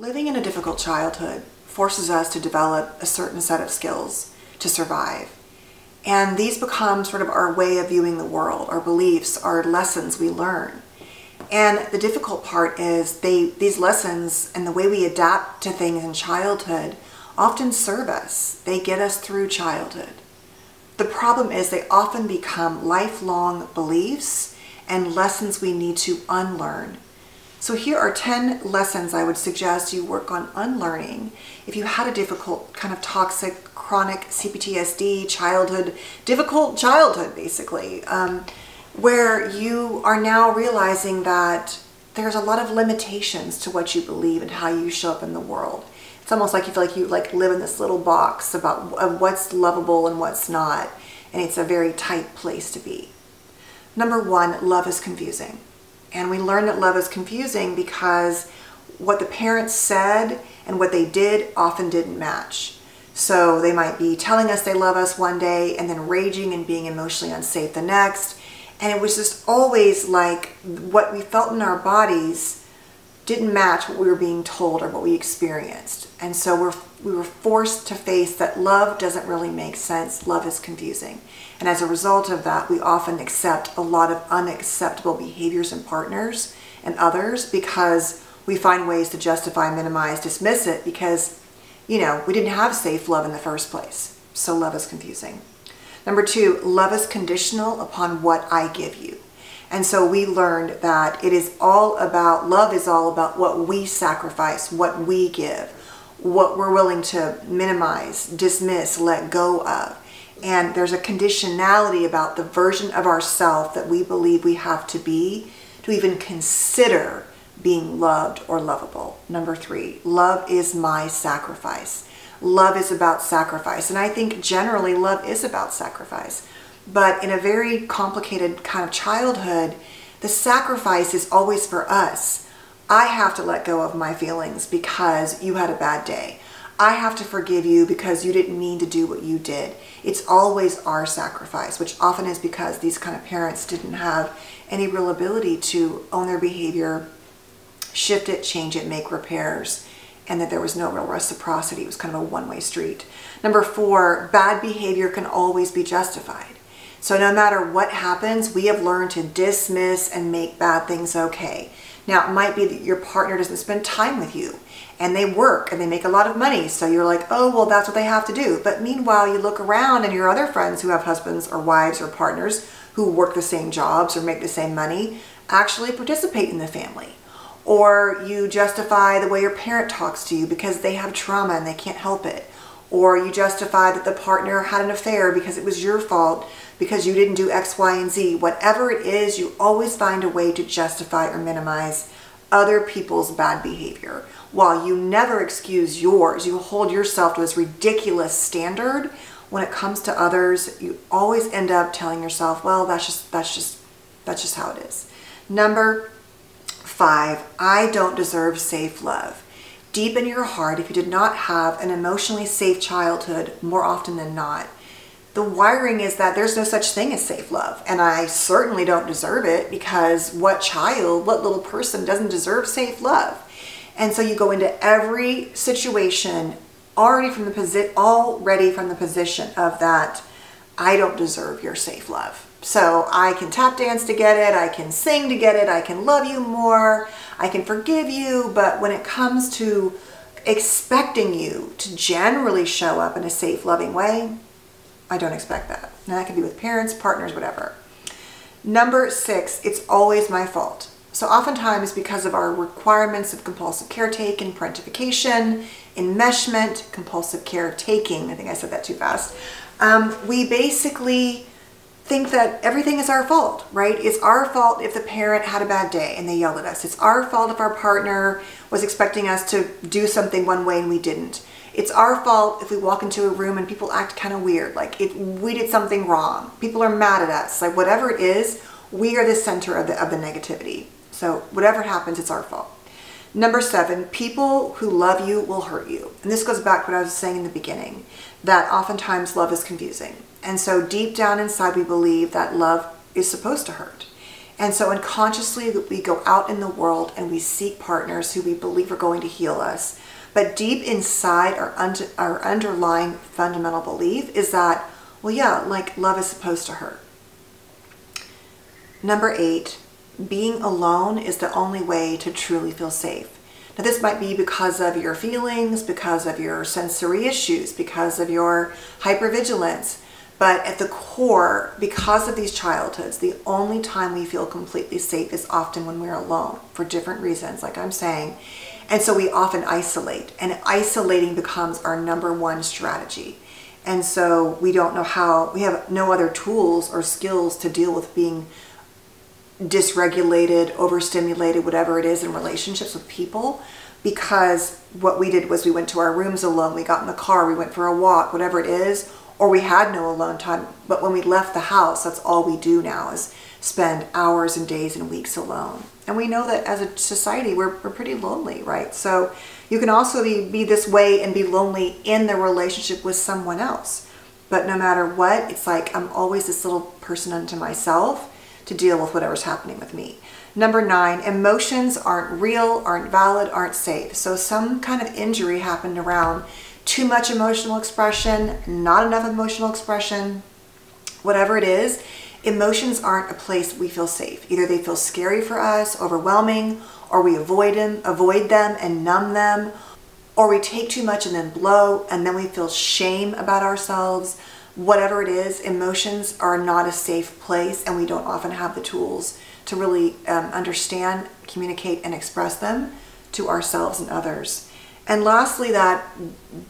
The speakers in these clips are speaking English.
Living in a difficult childhood forces us to develop a certain set of skills to survive. And these become sort of our way of viewing the world, our beliefs, our lessons we learn. And the difficult part is they these lessons and the way we adapt to things in childhood often serve us. They get us through childhood. The problem is they often become lifelong beliefs and lessons we need to unlearn so here are 10 lessons I would suggest you work on unlearning if you had a difficult kind of toxic chronic CPTSD childhood, difficult childhood basically, um, where you are now realizing that there's a lot of limitations to what you believe and how you show up in the world. It's almost like you feel like you like live in this little box about of what's lovable and what's not, and it's a very tight place to be. Number one, love is confusing. And we learn that love is confusing because what the parents said and what they did often didn't match. So they might be telling us they love us one day and then raging and being emotionally unsafe the next. And it was just always like what we felt in our bodies didn't match what we were being told or what we experienced. And so we're, we were forced to face that love doesn't really make sense. Love is confusing. And as a result of that, we often accept a lot of unacceptable behaviors in partners and others because we find ways to justify, minimize, dismiss it because, you know, we didn't have safe love in the first place. So love is confusing. Number two, love is conditional upon what I give you. And so we learned that it is all about, love is all about what we sacrifice, what we give, what we're willing to minimize, dismiss, let go of and there's a conditionality about the version of ourself that we believe we have to be to even consider being loved or lovable. Number three, love is my sacrifice. Love is about sacrifice. And I think generally love is about sacrifice. But in a very complicated kind of childhood, the sacrifice is always for us. I have to let go of my feelings because you had a bad day. I have to forgive you because you didn't mean to do what you did. It's always our sacrifice, which often is because these kind of parents didn't have any real ability to own their behavior, shift it, change it, make repairs, and that there was no real reciprocity. It was kind of a one-way street. Number four, bad behavior can always be justified. So no matter what happens, we have learned to dismiss and make bad things okay. Now, it might be that your partner doesn't spend time with you and they work and they make a lot of money. So you're like, oh, well, that's what they have to do. But meanwhile, you look around and your other friends who have husbands or wives or partners who work the same jobs or make the same money actually participate in the family. Or you justify the way your parent talks to you because they have trauma and they can't help it. Or you justify that the partner had an affair because it was your fault because you didn't do X, Y, and Z. Whatever it is, you always find a way to justify or minimize other people's bad behavior. While you never excuse yours, you hold yourself to this ridiculous standard. When it comes to others, you always end up telling yourself, well, that's just, that's just, that's just how it is. Number five, I don't deserve safe love. Deep in your heart, if you did not have an emotionally safe childhood, more often than not, the wiring is that there's no such thing as safe love. And I certainly don't deserve it because what child, what little person doesn't deserve safe love? And so you go into every situation already from the position, already from the position of that, I don't deserve your safe love. So I can tap dance to get it, I can sing to get it, I can love you more, I can forgive you, but when it comes to expecting you to generally show up in a safe, loving way, I don't expect that. And that can be with parents, partners, whatever. Number six, it's always my fault. So oftentimes because of our requirements of compulsive caretaking, parentification, enmeshment, compulsive caretaking, I think I said that too fast, um, we basically think that everything is our fault, right? It's our fault if the parent had a bad day and they yelled at us. It's our fault if our partner was expecting us to do something one way and we didn't. It's our fault if we walk into a room and people act kind of weird, like if we did something wrong. People are mad at us. Like whatever it is, we are the center of the, of the negativity. So whatever happens, it's our fault. Number seven, people who love you will hurt you. And this goes back to what I was saying in the beginning, that oftentimes love is confusing. And so deep down inside, we believe that love is supposed to hurt. And so unconsciously we go out in the world and we seek partners who we believe are going to heal us. But deep inside our, under, our underlying fundamental belief is that, well, yeah, like love is supposed to hurt. Number eight, being alone is the only way to truly feel safe. Now, this might be because of your feelings, because of your sensory issues, because of your hypervigilance. But at the core, because of these childhoods, the only time we feel completely safe is often when we're alone for different reasons, like I'm saying. And so we often isolate, and isolating becomes our number one strategy. And so we don't know how, we have no other tools or skills to deal with being dysregulated, overstimulated, whatever it is in relationships with people because what we did was we went to our rooms alone, we got in the car, we went for a walk, whatever it is, or we had no alone time. But when we left the house, that's all we do now is spend hours and days and weeks alone. And we know that as a society, we're, we're pretty lonely, right? So you can also be, be this way and be lonely in the relationship with someone else. But no matter what, it's like I'm always this little person unto myself to deal with whatever's happening with me. Number nine, emotions aren't real, aren't valid, aren't safe. So some kind of injury happened around too much emotional expression, not enough emotional expression, whatever it is, emotions aren't a place we feel safe. Either they feel scary for us, overwhelming, or we avoid them, avoid them and numb them, or we take too much and then blow and then we feel shame about ourselves. Whatever it is, emotions are not a safe place and we don't often have the tools to really um, understand, communicate, and express them to ourselves and others. And lastly, that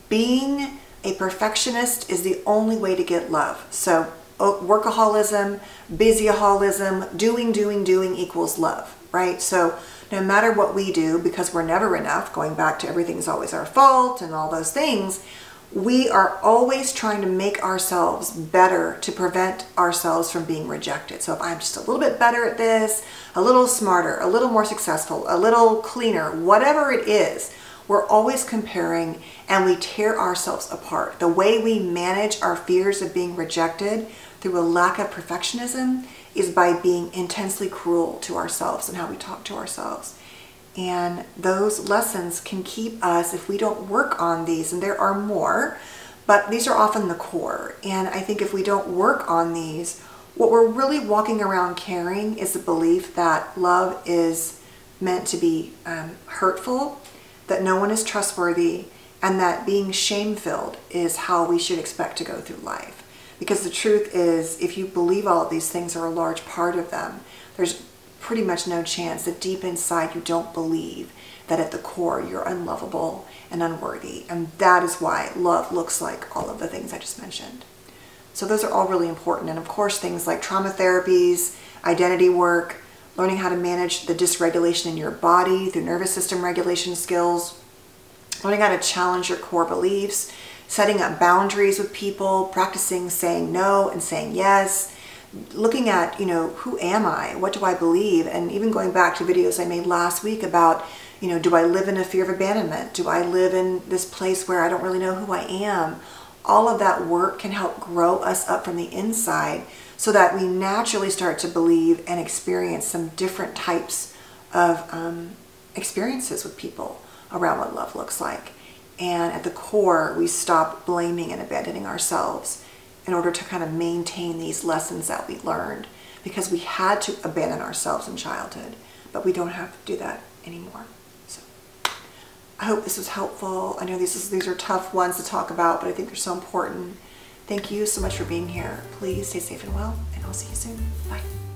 being a perfectionist is the only way to get love. So workaholism, busyaholism, doing, doing, doing equals love, right? So no matter what we do, because we're never enough, going back to everything's always our fault and all those things, we are always trying to make ourselves better to prevent ourselves from being rejected. So if I'm just a little bit better at this, a little smarter, a little more successful, a little cleaner, whatever it is, we're always comparing and we tear ourselves apart. The way we manage our fears of being rejected through a lack of perfectionism is by being intensely cruel to ourselves and how we talk to ourselves. And those lessons can keep us, if we don't work on these, and there are more, but these are often the core. And I think if we don't work on these, what we're really walking around carrying is the belief that love is meant to be um, hurtful that no one is trustworthy, and that being shame filled is how we should expect to go through life. Because the truth is, if you believe all of these things are a large part of them, there's pretty much no chance that deep inside you don't believe that at the core you're unlovable and unworthy. And that is why love looks like all of the things I just mentioned. So those are all really important. And of course, things like trauma therapies, identity work, learning how to manage the dysregulation in your body through nervous system regulation skills, learning how to challenge your core beliefs, setting up boundaries with people, practicing saying no and saying yes, looking at, you know, who am I? What do I believe? And even going back to videos I made last week about, you know, do I live in a fear of abandonment? Do I live in this place where I don't really know who I am? All of that work can help grow us up from the inside so that we naturally start to believe and experience some different types of um, experiences with people around what love looks like. And at the core, we stop blaming and abandoning ourselves in order to kind of maintain these lessons that we learned because we had to abandon ourselves in childhood, but we don't have to do that anymore. So I hope this was helpful. I know these, is, these are tough ones to talk about, but I think they're so important. Thank you so much for being here. Please stay safe and well, and I'll see you soon. Bye.